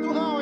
do